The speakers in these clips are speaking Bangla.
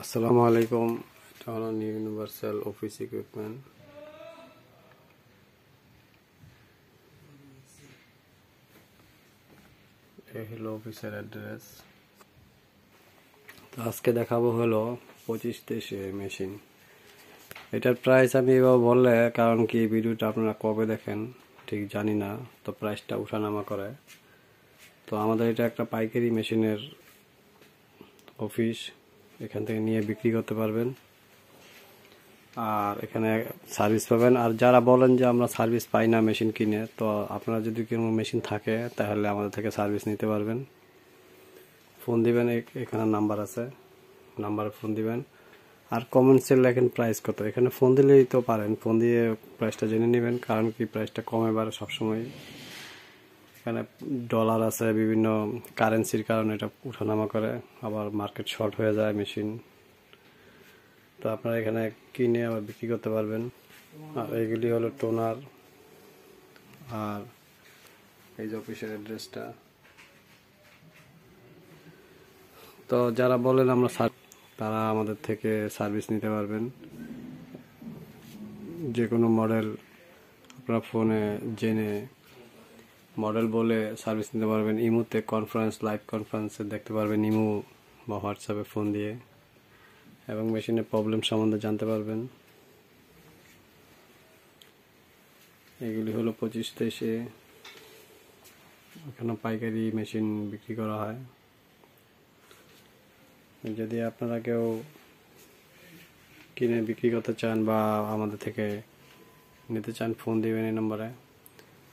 আসসালামু আলাইকুম। এটা হলো নিউ ইউনিভার্সাল অফিস ইকুইপমেন্ট এই হলো অফিসের অ্যাড্রেস। তো আজকে দেখাবো হলো পঁচিশ তেইশে মেশিন। এটার প্রাইস আমি এবার বললে, কারণ কি ভিডিওটা আপনারা কবে দেখেন ঠিক জানি না, তো প্রাইসটা উঠানামা করে। তো আমাদের এটা একটা পাইকারি মেশিনের অফিস। এখান থেকে নিয়ে বিক্রি করতে পারবেন। আর এখানে সার্ভিস পাবেন। আর যারা বলেন যে আমরা সার্ভিস পাই না মেশিন কিনে, তো আপনারা যদি কোনো মেশিন থাকে, তাহলে আমাদের থেকে সার্ভিস নিতে পারবেন। ফোন দিবেন এখানে নাম্বার আছে। নাম্বারে ফোন দিবেন। আর কমেন্টসে লেখেন প্রাইস কত। এখানে ফোন দিলেই তো পারেন। ফোন দিয়ে প্রাইসটা জেনে নেবেন, কারণ কি প্রাইসটা কমে বাড়ে সবসময়। এখানে ডলার আছে, বিভিন্ন কারেন্সির কারণে এটা উঠানামা করে, আবার মার্কেট শর্ট হয়ে যায় মেশিন তো আপনারা এখানে কিনে আবার বিক্রি করতে পারবেন। আর এইগুলি হলো টোনার আর এই যে অফিসের অ্যাড্রেসটা তো যারা বলেন আমরা তারা আমাদের থেকে সার্ভিস নিতে পারবেন। যে কোনো মডেল আপনার ফোনে জেনে মডেল বলে সার্ভিস নিতে পারবেন। ইমুতে কনফারেন্স লাইভ কনফারেন্সে দেখতে পারবেন ইমু বা হোয়াটসঅ্যাপে ফোন দিয়ে। এবং মেশিনের প্রবলেম সম্বন্ধে জানতে পারবেন। এগুলি হলো পঁচিশ তেইশে এখানে পাইকারি মেশিন বিক্রি করা হয়। যদি আপনারা কেউ কিনে বিক্রি করতে চান বা আমাদের থেকে নিতে চান ফোন দেবেন এই নম্বরে।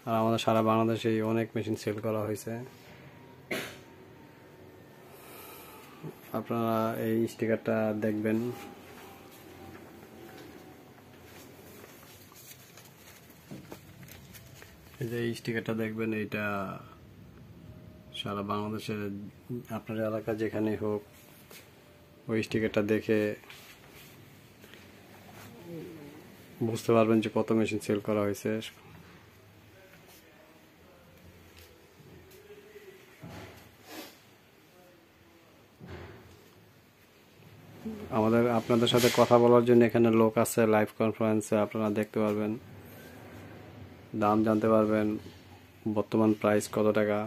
আর আমাদের সারা বাংলাদেশে অনেক মেশিন সেল করা হয়েছে। আপনারা এই স্টিকারটা দেখবেন। যে এই স্টিকারটা দেখবেন, এইটা সারা বাংলাদেশের, আপনার এলাকা যেখানে হোক, ওই স্টিকারটা দেখে বুঝতে পারবেন যে কত মেশিন সেল করা হয়েছে। আমাদের, আপনাদের সাথে কথা বলার জন্য এখানে লোক আছে লাইভ কনফারেন্সে আপনারা দেখতে পারবেন। দাম জানতে পারবেন, বর্তমান প্রাইস কত টাকা।